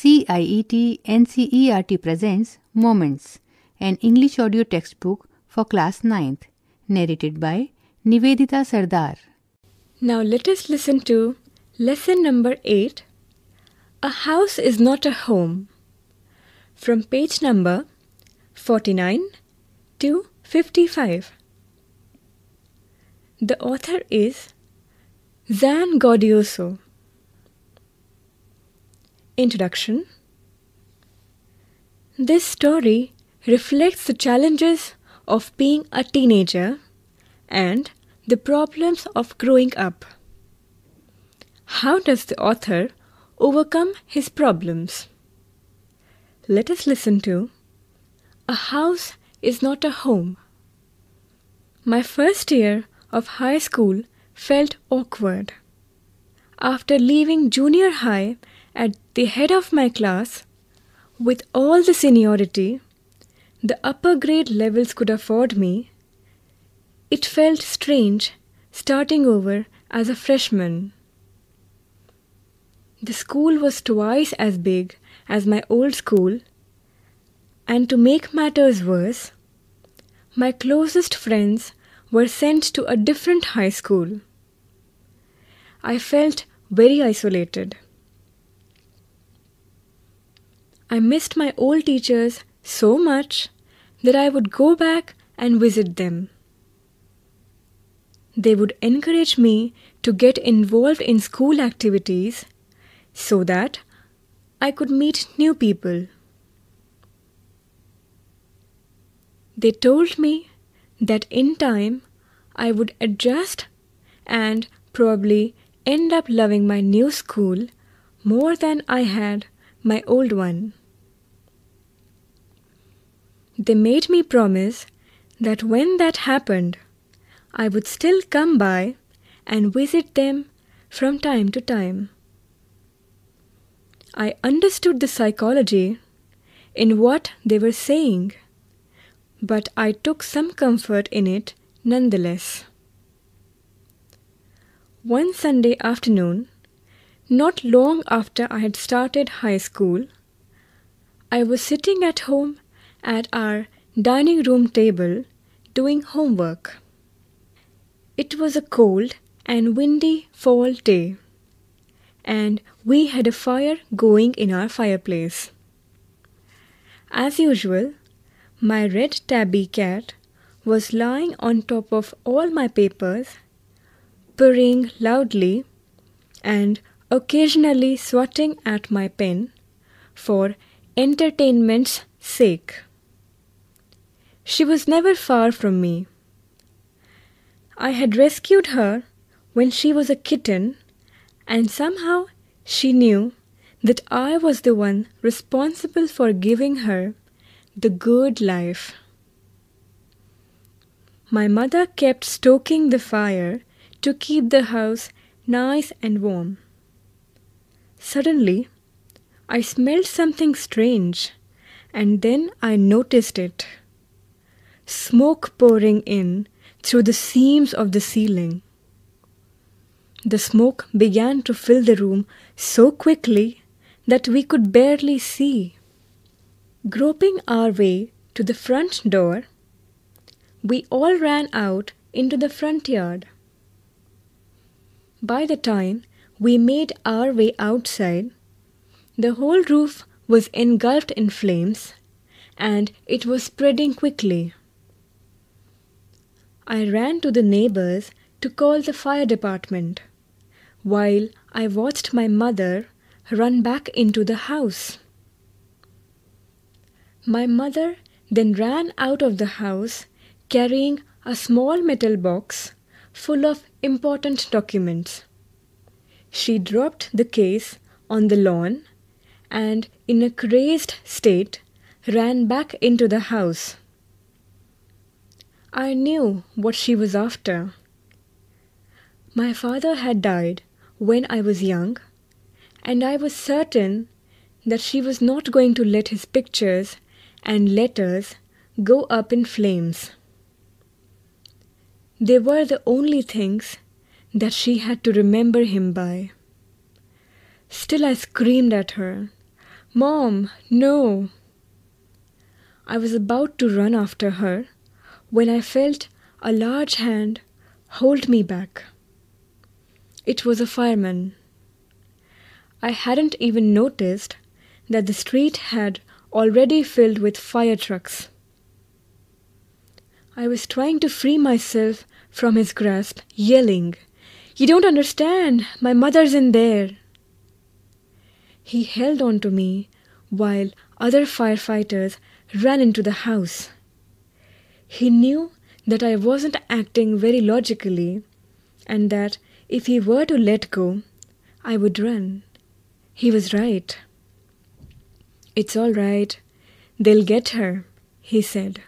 CIET NCERT presents Moments, an English audio textbook for class 9th, narrated by Nivedita Sardar. Now let us listen to lesson number 8 A House is Not a Home from page number 49 to 55. The author is Zan Gaudioso. Introduction This story reflects the challenges of being a teenager and the problems of growing up. How does the author overcome his problems? Let us listen to A House is Not a Home. My first year of high school felt awkward. After leaving junior high at the head of my class, with all the seniority the upper grade levels could afford me, it felt strange starting over as a freshman. The school was twice as big as my old school, and to make matters worse, my closest friends were sent to a different high school. I felt very isolated. I missed my old teachers so much that I would go back and visit them. They would encourage me to get involved in school activities so that I could meet new people. They told me that in time I would adjust and probably end up loving my new school more than I had my old one. They made me promise that when that happened, I would still come by and visit them from time to time. I understood the psychology in what they were saying, but I took some comfort in it nonetheless. One Sunday afternoon, not long after I had started high school, I was sitting at home at our dining room table doing homework. It was a cold and windy fall day, and we had a fire going in our fireplace. As usual, my red tabby cat was lying on top of all my papers, purring loudly and occasionally swatting at my pen for entertainment's sake. She was never far from me. I had rescued her when she was a kitten, and somehow she knew that I was the one responsible for giving her the good life. My mother kept stoking the fire to keep the house nice and warm. Suddenly, I smelled something strange, and then I noticed it smoke pouring in through the seams of the ceiling. The smoke began to fill the room so quickly that we could barely see. Groping our way to the front door, we all ran out into the front yard. By the time we made our way outside, the whole roof was engulfed in flames and it was spreading quickly. I ran to the neighbors to call the fire department, while I watched my mother run back into the house. My mother then ran out of the house carrying a small metal box full of important documents. She dropped the case on the lawn and, in a crazed state, ran back into the house. I knew what she was after. My father had died when I was young, and I was certain that she was not going to let his pictures and letters go up in flames. They were the only things that she had to remember him by. Still, I screamed at her, Mom, no! I was about to run after her when I felt a large hand hold me back. It was a fireman. I hadn't even noticed that the street had already filled with fire trucks. I was trying to free myself from his grasp, yelling, You don't understand! My mother's in there! He held on to me while other firefighters ran into the house. He knew that I wasn't acting very logically and that if he were to let go, I would run. He was right. It's all right. They'll get her, he said.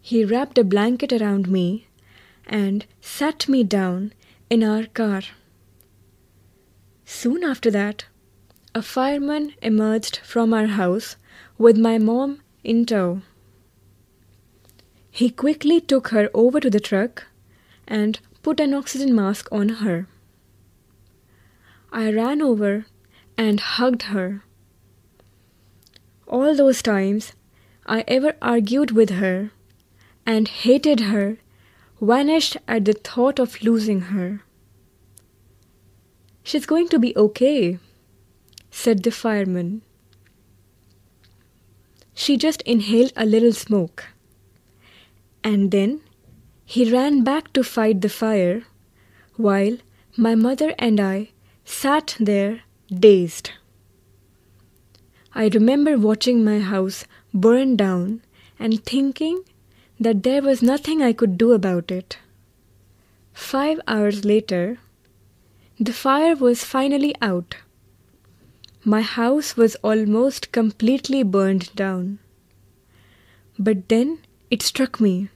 He wrapped a blanket around me and sat me down in our car. Soon after that, a fireman emerged from our house with my mom in tow. He quickly took her over to the truck and put an oxygen mask on her. I ran over and hugged her. All those times I ever argued with her and hated her vanished at the thought of losing her. She's going to be okay, said the fireman. She just inhaled a little smoke. And then he ran back to fight the fire, while my mother and I sat there dazed. I remember watching my house burn down and thinking that there was nothing I could do about it. Five hours later, the fire was finally out. My house was almost completely burned down. But then it struck me.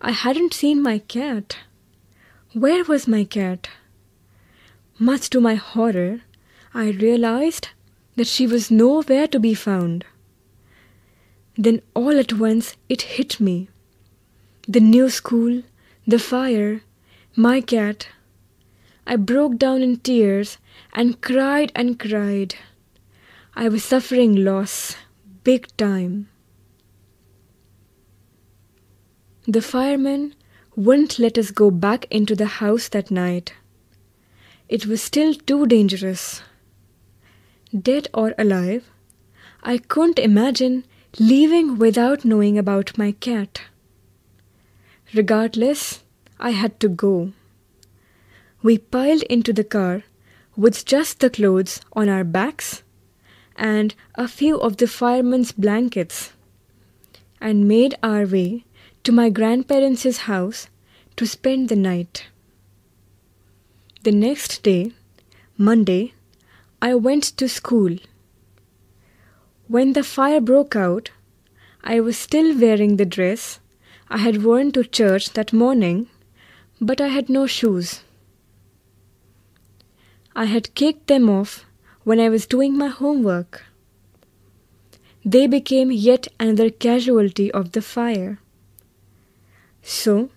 I hadn't seen my cat. Where was my cat? Much to my horror, I realized that she was nowhere to be found. Then all at once it hit me. The new school, the fire, my cat. I broke down in tears and cried and cried. I was suffering loss, big time. The firemen wouldn't let us go back into the house that night. It was still too dangerous. Dead or alive, I couldn't imagine leaving without knowing about my cat. Regardless, I had to go. We piled into the car with just the clothes on our backs and a few of the firemen's blankets and made our way to my grandparents' house to spend the night. The next day, Monday, I went to school. When the fire broke out, I was still wearing the dress I had worn to church that morning, but I had no shoes. I had kicked them off when I was doing my homework. They became yet another casualty of the fire. So,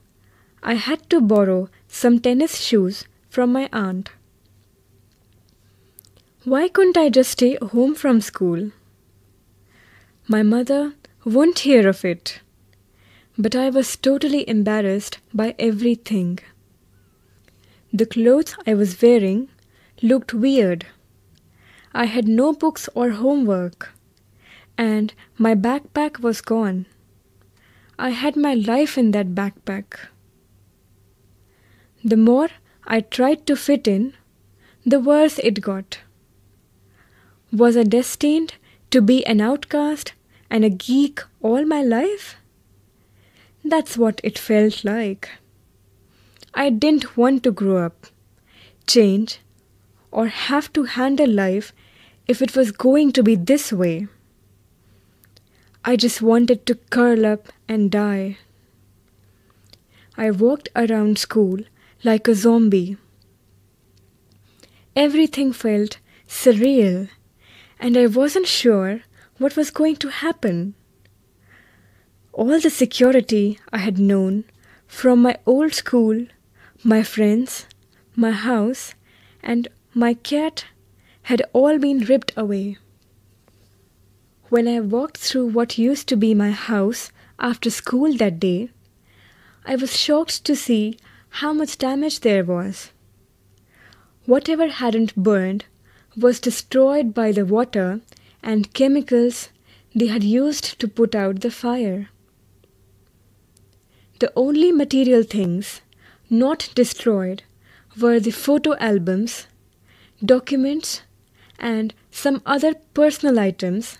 I had to borrow some tennis shoes from my aunt. Why couldn't I just stay home from school? My mother wouldn't hear of it, but I was totally embarrassed by everything. The clothes I was wearing looked weird. I had no books or homework, and my backpack was gone. I had my life in that backpack. The more I tried to fit in, the worse it got. Was I destined to be an outcast and a geek all my life? That's what it felt like. I didn't want to grow up, change, or have to handle life if it was going to be this way. I just wanted to curl up and die. I walked around school like a zombie. Everything felt surreal, and I wasn't sure what was going to happen. All the security I had known from my old school, my friends, my house, and my cat had all been ripped away. When I walked through what used to be my house after school that day, I was shocked to see how much damage there was. Whatever hadn't burned was destroyed by the water and chemicals they had used to put out the fire. The only material things not destroyed were the photo albums, documents, and some other personal items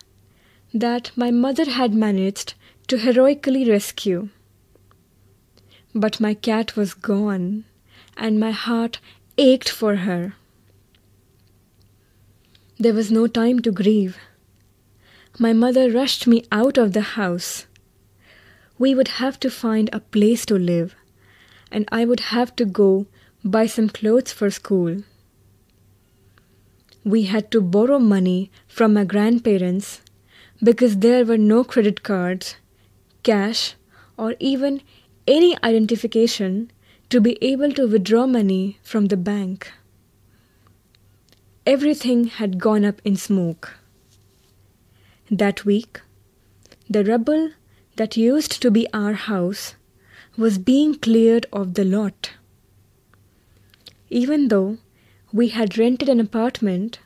that my mother had managed to heroically rescue. But my cat was gone, and my heart ached for her. There was no time to grieve. My mother rushed me out of the house. We would have to find a place to live, and I would have to go buy some clothes for school. We had to borrow money from my grandparents because there were no credit cards, cash, or even any identification to be able to withdraw money from the bank. Everything had gone up in smoke. That week, the rubble that used to be our house was being cleared of the lot. Even though we had rented an apartment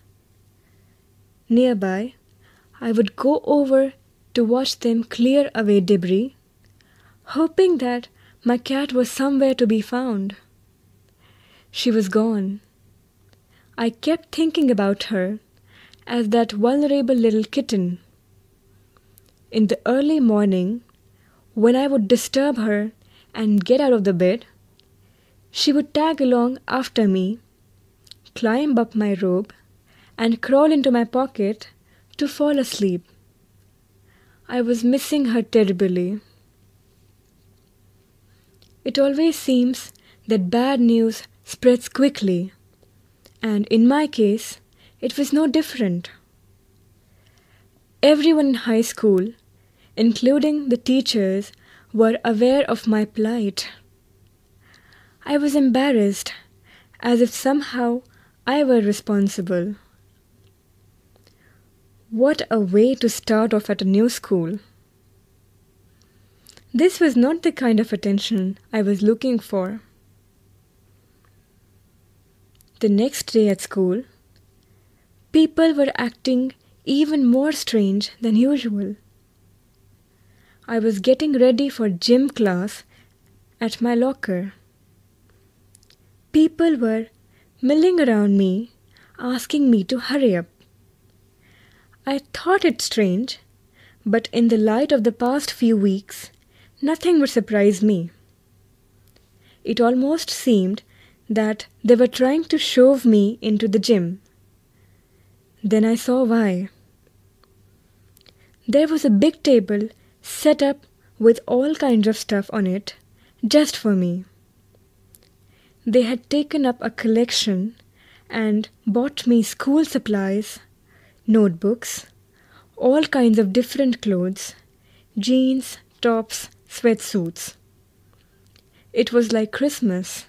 nearby, I would go over to watch them clear away debris, hoping that my cat was somewhere to be found. She was gone. I kept thinking about her as that vulnerable little kitten. In the early morning, when I would disturb her and get out of the bed, she would tag along after me, climb up my robe, and crawl into my pocket to fall asleep. I was missing her terribly. It always seems that bad news spreads quickly and in my case, it was no different. Everyone in high school, including the teachers, were aware of my plight. I was embarrassed, as if somehow I were responsible. What a way to start off at a new school! This was not the kind of attention I was looking for. The next day at school, people were acting even more strange than usual. I was getting ready for gym class at my locker. People were milling around me, asking me to hurry up. I thought it strange, but in the light of the past few weeks, nothing would surprise me. It almost seemed that they were trying to shove me into the gym. Then I saw why. There was a big table set up with all kinds of stuff on it just for me. They had taken up a collection and bought me school supplies, notebooks, all kinds of different clothes jeans, tops, sweatsuits. It was like Christmas.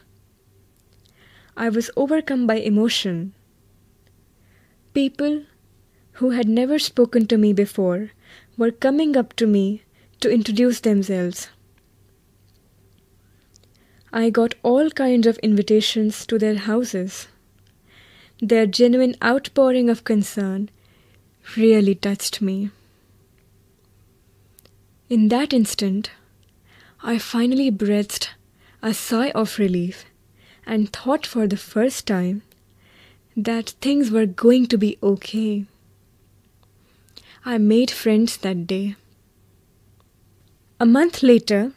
I was overcome by emotion. People who had never spoken to me before were coming up to me to introduce themselves. I got all kinds of invitations to their houses. Their genuine outpouring of concern really touched me. In that instant, I finally breathed a sigh of relief and thought for the first time that things were going to be okay. I made friends that day. A month later,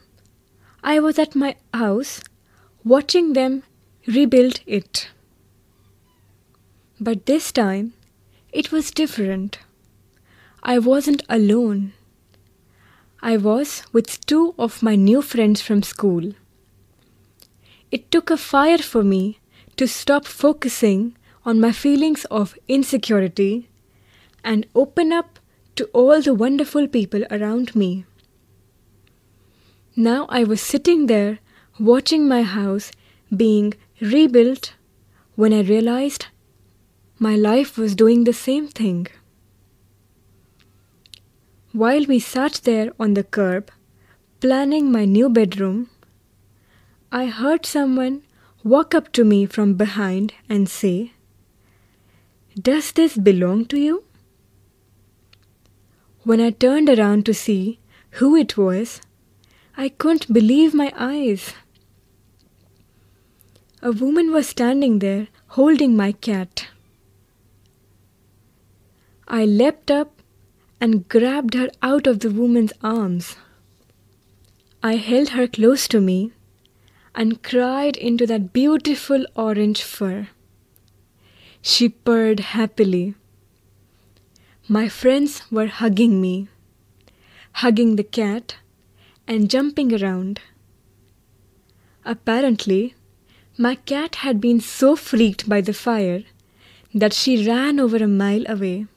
I was at my house watching them rebuild it. But this time, it was different. I wasn't alone. I was with two of my new friends from school. It took a fire for me to stop focusing on my feelings of insecurity and open up to all the wonderful people around me. Now I was sitting there watching my house being rebuilt when I realized my life was doing the same thing. While we sat there on the curb, planning my new bedroom, I heard someone walk up to me from behind and say, Does this belong to you? When I turned around to see who it was, I couldn't believe my eyes. A woman was standing there holding my cat. I leapt up and grabbed her out of the woman's arms. I held her close to me and cried into that beautiful orange fur. She purred happily. My friends were hugging me, hugging the cat, and jumping around. Apparently, my cat had been so freaked by the fire that she ran over a mile away.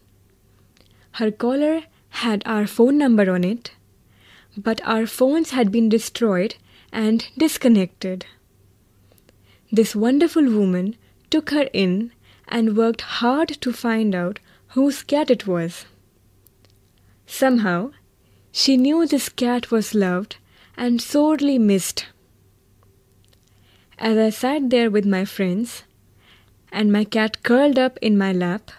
Her collar had our phone number on it, but our phones had been destroyed and disconnected. This wonderful woman took her in and worked hard to find out whose cat it was. Somehow, she knew this cat was loved and sorely missed. As I sat there with my friends, and my cat curled up in my lap,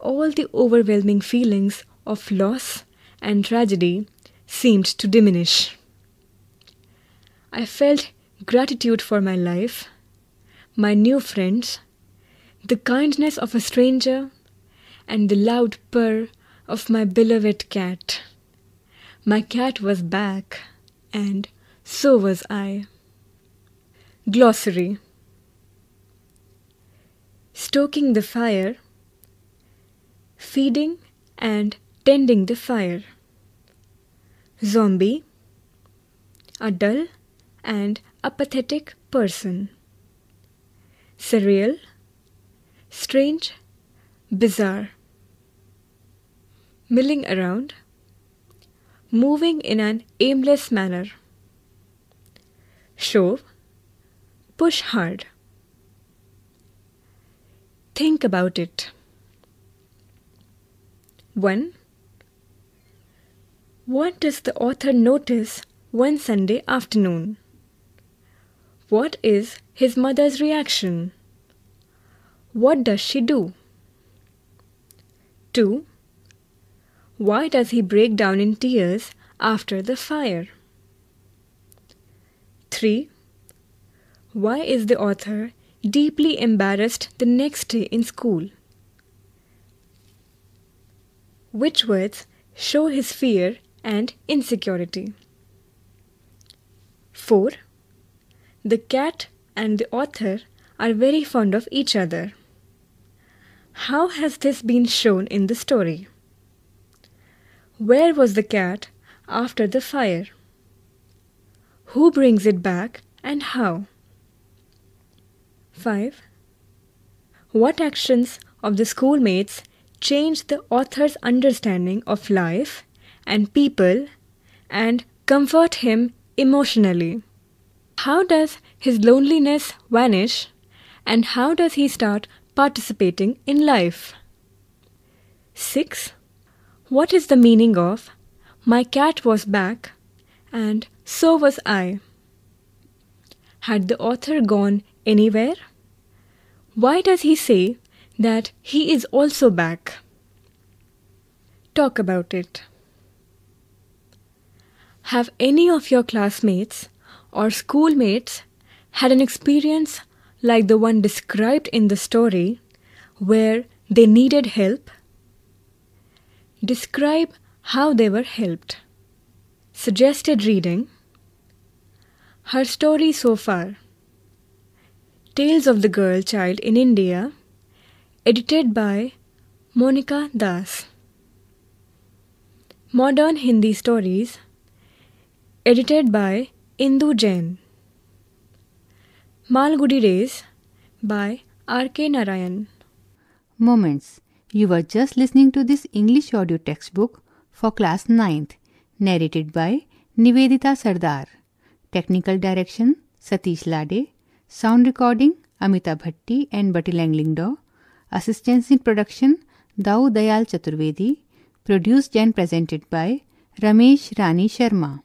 all the overwhelming feelings of loss and tragedy seemed to diminish. I felt gratitude for my life, my new friends, the kindness of a stranger, and the loud purr of my beloved cat. My cat was back, and so was I. Glossary Stoking the fire, feeding and tending the fire. Zombie, a dull and apathetic person. Surreal, strange, bizarre. Milling around, moving in an aimless manner. Shove, push hard. Think about it. 1. What does the author notice one Sunday afternoon? What is his mother's reaction? What does she do? 2. Why does he break down in tears after the fire? 3. Why is the author deeply embarrassed the next day in school? Which words show his fear and insecurity? 4. The cat and the author are very fond of each other. How has this been shown in the story? Where was the cat after the fire? Who brings it back and how? 5. What actions of the schoolmates changed the author's understanding of life and people and comfort him emotionally? How does his loneliness vanish and how does he start participating in life? 6. What is the meaning of My cat was back and so was I? Had the author gone anywhere? Why does he say that he is also back? Talk about it. Have any of your classmates or schoolmates had an experience like the one described in the story where they needed help? Describe how they were helped. Suggested reading Herstory so far Tales of the Girl Child in India, edited by Monica Das. Modern Hindi Stories, edited by Indu Jain. Malgudi Days by R.K. Narayan. Moments. You were just listening to this English audio textbook for class 9th, narrated by Nivedita Sardar. Technical direction Satish Lade. Sound recording Amita Bhatti and Bati Langlingdaw. Assistance in production Dao Dayal Chaturvedi. Produced and presented by Ramesh Rani Sharma.